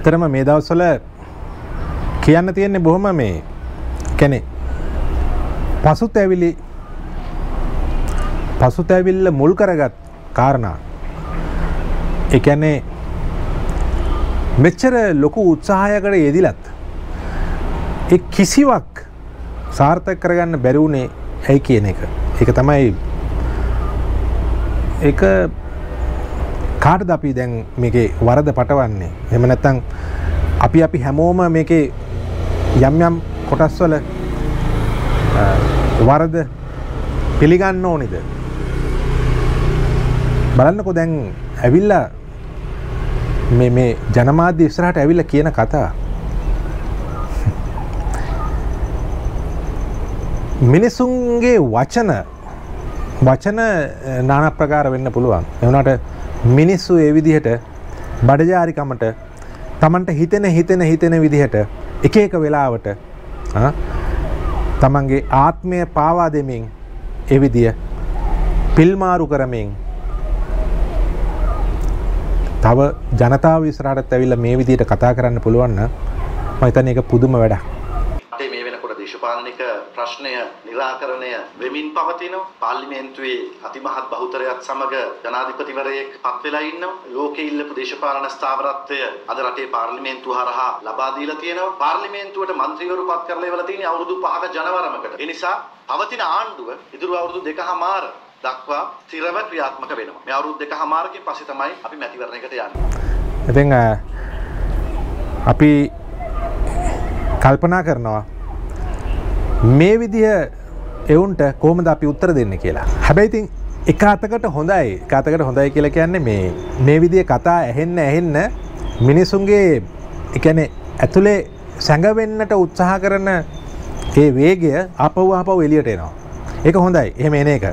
ඇතරම මේ දවස්වල කියන්න තියෙන්නේ බොහොම මේ කැනෙ පසුත් ඇවිලි පසුත් ඇවිල්ල මුල් කරගත් කාරණා. එකැනේ මෙච්චර ලොකු උත්සාහයකට යෙදිලත් එ කිසිවක් සාර්ථක කරගන්න බැරිවුණේ ඇයි කියන එක. එක තමයි එක කාටද අපි දැන් මේක වරද පටවන්නේ? එම නැත්තං අපි අපි හැමෝම මේක යම් යම් කොටස්වල වරද පිළිගන්න ඕනිද? බලන්නකො දැන් ඇවිල්ලා මේ ජනමාධ්‍ය ඉස්සරහට ඇවිල්ල කියන කතා. මිනිසුන්ගේ වචන වචන නාන ප්‍රකාර වෙන්න පුළුවන්. එවනට මිනිස්සු ඒ විදිහට බඩජාරිකමට තමන්ට හිතෙන හිතෙන හිතෙන විදිහට එක එක වෙලාවට තමන්ගේ ආත්මය පාවා දෙමින් එවිදිය පිල්මාරු කරමින් තව ජනතාව විස්රාටත් ඇවිල්ල මේ විදියට කතා කරන්න පුළුවන්න මහිතන එක පුදුම වැඩක්. දේශපාලනික ප්‍රශ්නය निराකරණය වෙමින් පවතිනවා. පාර්ලිමේන්තුවේ අතිමහත් බහුතරයත් සමග ජනාධිපතිවරයෙක් පත් වෙලා ඉන්නවා. ලෝකයේ ඉල්ලපු දේශපාලන ස්ථාවරත්වය අද රටේ පාර්ලිමේන්තුව හරහා ලබා දීලා තියෙනවා. පාර්ලිමේන්තුවට മന്ത്രിවරු පත් කරලා ඉවලා තියෙන්නේ අවුරුදු 5ක ජනවරමකට. ඒ නිසා පවතින ආණ්ඩුව ඉදිරි අවුරුදු දෙකහමාර දක්වා ස්ථිරව ක්‍රියාත්මක වෙනවා. මේ අවුරුදු දෙකහමාරකින් පස්සේ තමයි අපි මැතිවරණයකට යන්නේ. ඉතින් අපි කල්පනා කරනවා මේ විදිහ එවුන්ට කොහොමද අපි උත්තර දෙන්න කියලා. හැබැයිතින් එක අතකට හොඳයි කතකට හොඳයි කියලා කියන්නේ මේ මේ විදිය කතා ඇහෙන්න ඇහෙන්න මිනිසුන්ගේ එකන ඇතුළේ සැඟවෙන්නට උත්සාහ කරන ඒ වේගය අපව අපව එලියට එනවා. එක හොඳයි එහෙම එන එක.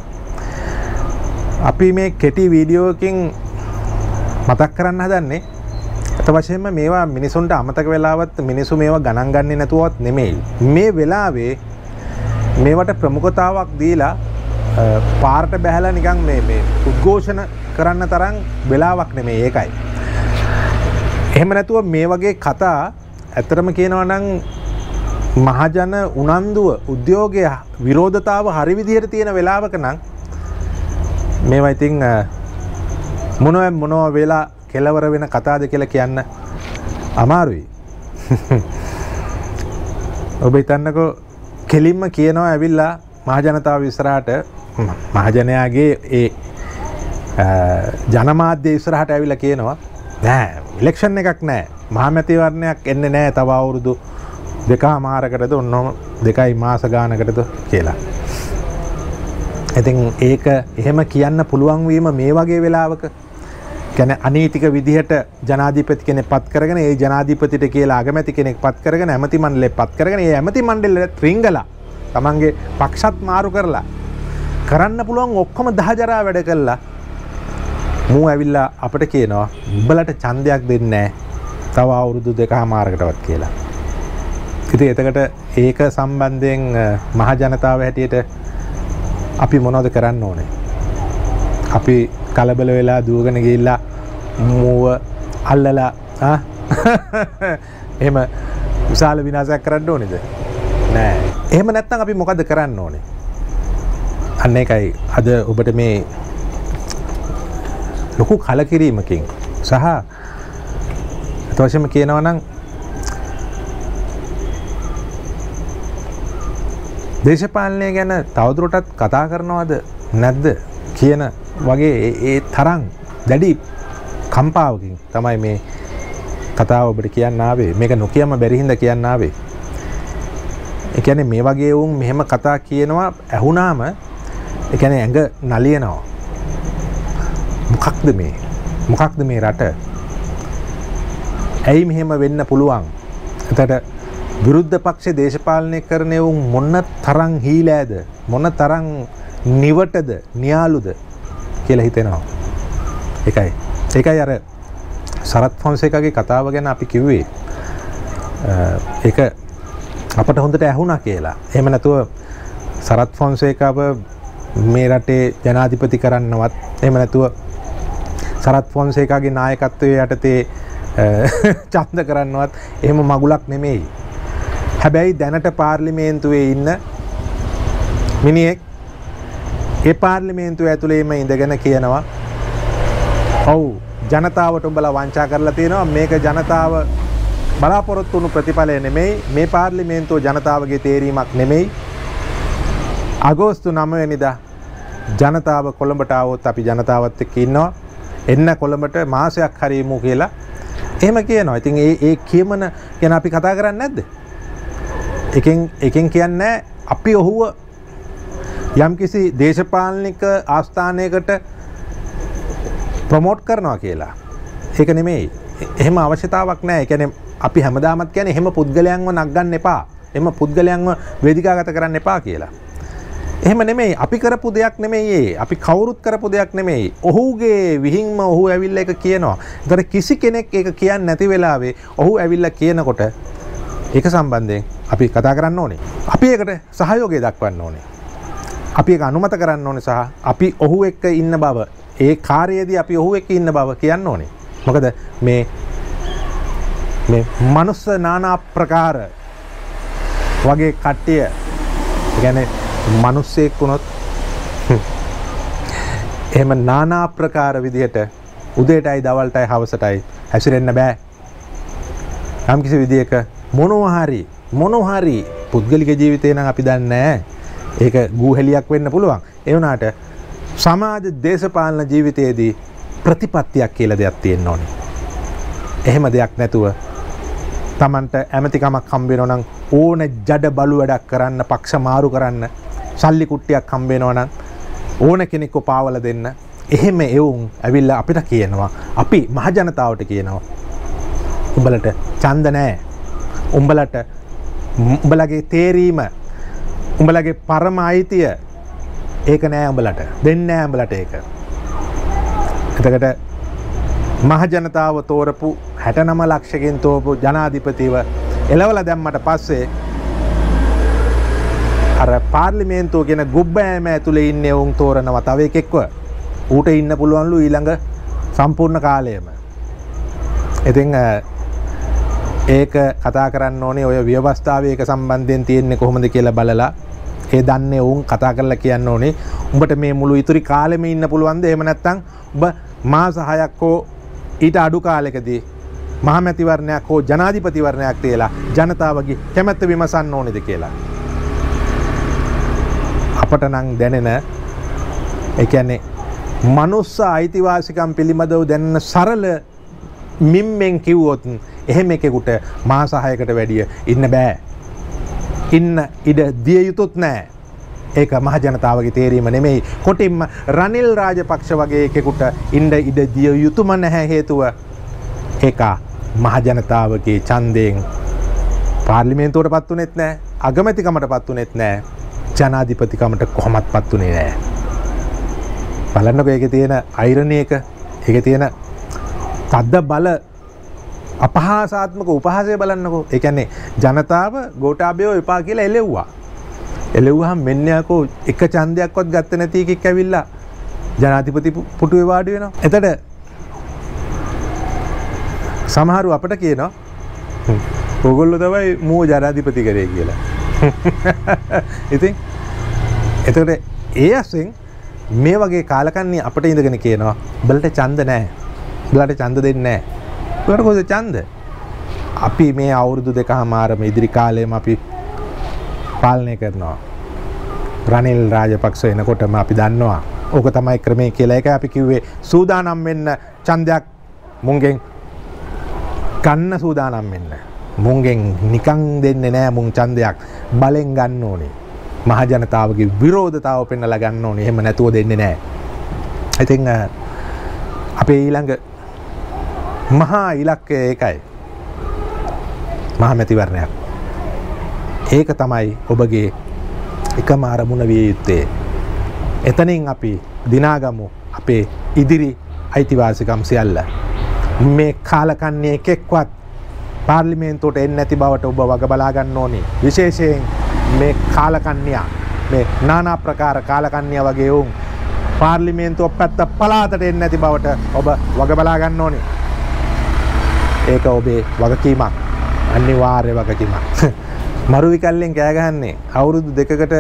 අපි මේ කෙටි වීඩියෝකින් මතක් කරන්න හදන්නේ ඇත වශයෙන්ම මේවා මිනිසුන්ට අමතක වෙලාවත් මිනිසු මේවා ගණන් ගන්නේ නැතුවත් නෙමෙයි. මේ වෙලාවේ මේවට ප්‍රමුඛතාවක් දීලා පාරට බැහැලා නිකන් මේ මේ උද්ඝෝෂණ කරන්න තරම් වෙලාවක් නෙමේ ඒකයි. එහෙම නැතුව මේ වගේ කතා ඇත්තරම කියනවා නම් මහජන උනන්දුව උද්‍යෝගය විරෝධතාව හරි විදිහට තියෙන වෙලාවක නම් මේවා ඉතින් මොනව මොනව වෙලා කෙලවර වෙන කතාද කියලා කියන්න අමාරුයි. ඔබ හිතන්නකෝ කෙලින්ම කියනවා ඇවිල්ලා මහජනතාව විස්රාට මහජනයාගේ ඒ ජනමාධ්‍ය ඉස්රහට ඇවිල කියනවා නෑ ඉලෙක්ෂන් එකක් නෑ මහමැතිවරණයක් එන්න නෑ තව අවුරුදු දෙකා මාරකටද ඔන්නොම දෙකයි මාස ගානකටද කියලා. ඉතින් ඒක එහෙම කියන්න පුළුවන්වීම මේ වගේ වෙලාවක ගැන අනීතික විදිහට ජනාධිපති කෙනෙ පත් කරගෙන ඒ ජනාධිපතිට කියලා අගමැති කෙනෙක් පත් කරගෙන ඇමති මණ්ඩලේ පත් කරගෙන ඒ ඇමති මණ්ඩලෙට රිංගලා තමන්ගේ පක්ෂත් මාරු කරලා කරන්න පුළුවන් ඔක්කොම දහජරා වැඩ කළා මූ ඇවිල්ලා අපට කියනවා උඹලට ඡන්දයක් දෙන්නේ තව අවුරුදු දෙකමාරකටවත් කියලා. ඉතින් එතකට ඒක සම්බන්ධයෙන් මහ ජනතාව හැටියට අපි මොනවද කරන්න ඕනේ? අපි කලබල වෙලා දුවගෙන ගිහිල්ලා මූව අල්ලලා එහෙම විශාල විනාශයක් කරන්න ඕනේද? නෑ. එහෙම නැත්තම් අපි මොකද කරන්න ඕනේ? අන්න එකයි අද ඔබට මේ ලොකු කලකිරීමකින් සහ අතවශයම කියනවා නම් දේශපාලනය ගැන තවදුරටත් කතා කරනවද නැද්ද? කියන වගේ ඒ තරං දැඩි කම්පාවකින් තමයි මේ කතාව ඔබට කියන්න ආවේ. මේක නොකියම බැරිහින්ද කියන්න ආවේ. එකැන මේ වගේ වුන් මෙහෙම කතා කියනවා ඇහුනාම එකැන ඇඟ නලියනවා. මොකක්ද මේ? මොකක්ද මේ රට? ඇයි මෙහෙම වෙන්න පුළුවන්? එතට විරුද්ධ පක්ෂ දේශපාලනය කරනය වුන් මොන්න තරං හීලෑද? මොන තරං නිවටද නියාලුද කියලා හිතෙනවා. එකයි ඒකයි අර සරත් ෆොන්සේකගේ කතාව ගැන අපි කිව්වේ. එක අපට හොඳට ඇහුණා කියලා. එහෙම නැතුව සරත් ෆොන්සේකාව මේ රටේ ජනාධිපති කරන්නවත් එහෙම නැතුව සරත් ෆොන්සේකාගේ නායකත්වය යටතේ චන්ද කරන්නවත් එහෙම මගුලක් නෙමෙයි. හැබැයි දැනට පාර්ලිමේන්තුවේ ඉන්න මිනිෙක් ඒ පාර්ලිමේන්තුව ඇතුළේම ඉඳගෙන කියනවා ඔවු ජනතාවට උඹලා වංචා කරලා තියෙනවා. මේක ජනතාව බලාපොරොත්තු වුණු ප්‍රතිඵලය නෙමෙයි. මේ පාර්ලිමේන්තුව ජනතාවගේ තේරීමක් නෙමෙයි. අගෝස්තු 9 වෙනිදා ජනතාව කොළඹට આવොත් අපි ජනතාවත් එක්ක ඉන්නවා. එන්න කොළඹට මාසයක් හරි යමු කියලා. එහෙම කියනවා. ඉතින් ඒ ඒ කියමන ගැන අපි කතා කරන්නේ නැද්ද? එකෙන් එකෙන් කියන්නේ අපි ඔහුව යම්කිසි දේශපාලනික ආස්ථානයකට ප්‍රමෝට් කරනවා කියලා. ඒක නෙමෙයි. එහෙම අවශ්‍යතාවක් නැහැ. ඒ කියන්නේ අපි හැමදාමත් කියන්නේ එහෙම පුද්ගලයන්ව නග්ගන්න එපා. එහෙම පුද්ගලයන්ව වේදිකාගත කරන්න එපා කියලා. එහෙම නෙමෙයි අපි කරපු දෙයක් නෙමෙයි අපි කවුරුත් කරපු දෙයක් නෙමෙයි. ඔහුගේ විහිංම ඔහු ඇවිල්ලා එක කියනවා. ඒතර කිසි කෙනෙක් ඒක කියන්නේ නැති වෙලාවේ ඔහු ඇවිල්ලා කියනකොට ඒක සම්බන්ධයෙන් අපි කතා කරන්න ඕනේ. අපි ඒකට සහයෝගය දක්වන්න ඕනේ. අපි ඒක අනුමත කරන්න ඕනේ සහ අපි ඔහු එක්ක ඉන්න බව ඒ කාර්යයේදී අපි ඔහු එක්ක ඉන්න බව කියන්න ඕනේ. මොකද මේ මේ මනුස්ස නානා ප්‍රකාර වගේ කට්ටිය ගැන මනුස්සයෙක් වුණොත් එහෙම නානා ප්‍රකාර විදිහට උදේටයි දවල්ටයි හවසටයි හැසිරෙන්න බෑ යම් කිසි විදිහක මොනවහරි මොනවහරි පුද්ගලික ජීවිතේ නම් අපි දන්නේ ඒක ගූහෙලියක් වෙන්න පුළුවන්. ඒ වුණාට සමාජ දේශපාලන ජීවිතයේදී ප්‍රතිපත්තියක් කියලා දෙයක් තියෙන්න ඕනේ. එහෙම දෙයක් නැතුව තමන්ට ඇමතිකමක් හම්බෙනවා නම් ඕන ජඩ බලු වැඩක් කරන්න පක්ෂ මාරු කරන්න සල්ලි කුට්ටියක් හම්බෙනවා නම් ඕන කෙනෙක්ව පාවල දෙන්න. එහෙම එවුන් ඇවිල්ලා අපිට කියනවා. අපි මහජනතාවට කියනවා. උඹලට ඡන්ද නැහැ. උඹලට උඹලගේ තේරීම උඹලගේ පරම අයිතිය ඒක නෑ උඹලට. දෙන්නේ නෑ උඹලට ඒක. එතකොට මහජනතාව තෝරපු 69 ලක්ෂකින් තෝරපු ජනාධිපතිව එලවලා දැම්මට පස්සේ අර පාර්ලිමේන්තුව ගෙන ගුබ්බෑම ඇතුළේ ඉන්න ඔවුන් තෝරනවා තව එකෙක්ව. ඌට ඉන්න පුළුවන්ලු ඊළඟ සම්පූර්ණ කාලයම. ඉතින් ඒක කතා කරන්න ඕනේ ඔය ව්‍යවස්ථාව ඒක සම්බන්ධයෙන් තියෙන්නේ කොහොමද කියලා බලලා. ඒ දන්නේ ඔවුන් කතා කරලා කියන්න ඕනේ. උඹට මේ මුළු ඉතුරු කාලෙම ඉන්න පුළුවන්ද? එහෙම නැත්නම් ඔබ මාස 6ක් හෝ ඊට අඩු කාලෙකදී මහමැතිවරණයක් හෝ ජනාධිපතිවරණයක් තියලා ජනතාවගේ කැමැත්ත විමසන්න ඕනේද කියලා? අපට නං දැනෙන එකන්නේ මනුස්ස අයිතිවාසිකම් පිළිබඳව දැන්න සරල මිම්මෙන් කිව්වොත් එහෙම එකෙකුට මාසාහයකට වැඩිය ඉන්න බෑ. ඉන්න ඉඩ දිය යුතුත් නෑ. ඒක මහජනතාවගේ තේරීම නෙමෙයි. කොටින්ම රනිල් රාජපක්ෂ වගේ එකෙකුට ඉන්ඩ ඉඩ දිය යුතුම නැහැ හේතුව ඒක මහජනතාවගේ චන්දයෙන් පාර්ලිමේන්තුවට පත්වනෙත් නෑ අගමැතිකමට පත්වනෙත් නෑ ජනාධිපතිකමට කොහොමත් පත් වනේ නෑ. බලන්නක ඒක තියෙන අයිරණයක එක තියෙන තද්ද බල අපහාසාත්මක උපහසය බලන්නකෝ එකන්නේ ජනතාව ගෝටාබයෝ එපා කියලා එලෙව්වා. එලෙව්හම් මෙන්නයකෝ එක චන්දයක්වත් ගත්ත නැතිකෙක් ඇවිල්ලා ජනාතිපති පුටුවේ වාඩි වෙනවා. එතට සමහරු අපට කියනවා ඔගොල්ලො තමයි මූ ජනාධිපති කරේ කියලා. ඉතින් එතකට ඒ අස්සෙන් මේ වගේ කාලකන්නේ අපට ඉඳගෙන කියනවා බලට චන්ද නෑ බලට චන්ද දෙන්න නෑ ලට කොද චන්ද අපි මේ අවුරුදු දෙක හමාරම ඉදිරි කාලයම අපි පාලනය කරනවා. රනිල් රාජපක්ෂ එනකොටම අපි දන්නවා. ඕක තමයි ක්‍රමය කියලා. එක අපි කිව්වේ සූදානම් වෙන්න චන්දයක් මුන්ගෙන් ගන්න සූදානම් වෙන්න. මුන්ගෙන් නිකං දෙන්න නෑ මුං චන්දයක් බලෙන් ගන්න ඕනේ. මහජනතාවගේ විරෝධතාව පෙන්නල ගන්න ඕනේ. එහෙම නැතුව දෙන්නේ නෑ. ඉතිං අපේ ඊළඟ මහා ඉලක්කය ඒකයි. මහමැතිවරණයක්. ඒක තමයි ඔබගේ එකම අරමුණ විය යුත්තේ. එතනින් අපි දිනාගමු අපේ ඉදිරි අයිතිවාසිකම් සියල්ල. මේ කාලකන්නේ එකෙක්වත් පාර්ලිමේන්තුවට එන්න ඇති බවට ඔබ වග බලාගන්න ඕනේ. විශේෂයෙන් මේ කාලකන්නියා මේ නානා ප්‍රකාර කාලකන්නිය වගේ වුන් පාර්ලිමේන්තුව පැත්ත පලාතට එන්න ඇති බවට ඔබ වග බලාගන්න ඕනේ. ඒක ඔබේ වගකීමක්. අනිවාර්ය වගකීමක්. මරු විකල්ලෙන් කෑගහන්නේ අවුරුදු දෙකකට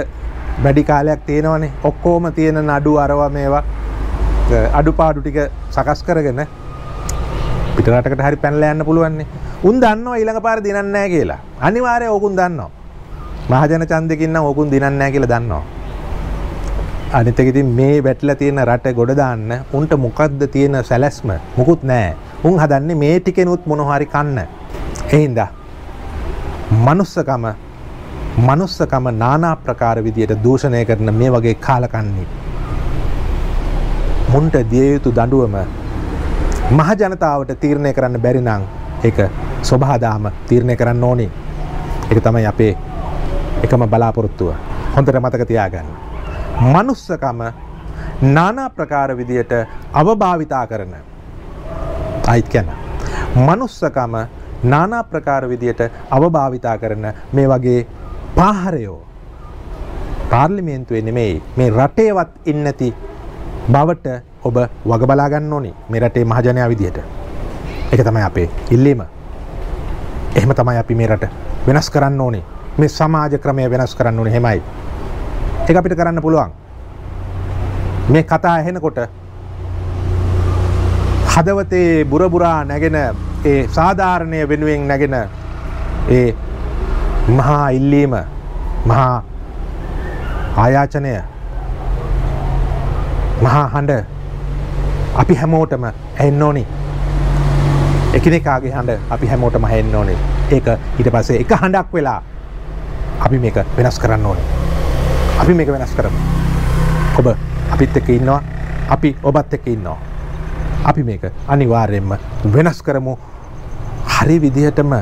වැඩි කාලයක් තියෙනවනේ. ඔක්කෝම තියෙන නඩු අරවා මේවා. අඩුපාඩු ටික සකස් කරගෙන පිටරටකට හරි පැනලා යන්න පුළුවන්නේ. උන් දන්නවා ඊළඟ පාර දිනන්නේ නැහැ කියලා. අනිවාර්යයෙන් ඕකුන් දන්නවා. මහජන ඡන්දකින් නම් ඕකුන් දිනන්නේ නැහැ කියලා දන්නවා. අනිත් එක ඉතින් මේ වැටලා තියෙන රට ගොඩ දාන්න උන්ට මොකද්ද තියෙන සැලැස්ම? මුකුත් නැහැ. උන් හදන්නේ මේ ටිකෙනුත් මොන හරි කන්න ඒ හින්දා මනුස්සකම මනුස්සකම නානා ප්‍රකාර විදියට දූෂණය කරන මේ වගේ කාලකන්නේ මුන්ට දිය යුතු දඬුවම මහ ජනතාවට තීරණය කරන්න බැරි නම් ඒක ස්වභාදාම තීරණය කරන්න ඕනේ. ඒක තමයි අපේ එකම බලාපොරොත්තුව. හොඳට මතක තියාගන්න. මනුස්සකම නානා ප්‍රකාර විදියට අවභාවිතා කරන අයිත් කියන්න. මනුස්සකම නානා ප්‍රකාර විදියට අවභාවිතා කරන මේ වගේ පාහරයෝ පාර්ලිමේන්තුවේ නෙමෙයි මේ රටේවත් ඉන්නති බවට ඔබ වග බලාගන්න ඕනි මේ රටේ මහජනයා විදිහට. එක තමයි අපේ ඉල්ලීම. එහෙම තමයි අපි මේ රට වෙනස් කරන්න ඕනේ. මේ සමාජ ක්‍රමය වෙනස් කරන්න ඕනේ එහෙමයි. ඒක අපිට කරන්න පුළුවන්. මේ කතා ඇහෙනකොට හදවතේ බුරබුරා නැගෙන ඒ සාධාරණය වෙනුවෙන් නැගෙන ඒ මහා ඉල්ලීම මහා ආයාචනය මහා හඬ අපි හැමෝටම ඇහෙන්න ඕනි. එකිනෙකාගේ හඬ අපි හැමෝටම ඇහෙන්න ඕනේ. ඒක ඊට පස්සේ එක හඬක් වෙලා අපි මේක වෙනස් කරන්න ඕනේ. අපි මේක වෙනස් කරමු. ඔබ අපිත් එක්ක ඉන්නවා. අපි ඔබත් එක්ක ඉන්නවා. අපි මේක අනිවාර්යෙන්ම වෙනස් කරමු. හරි විදිහටම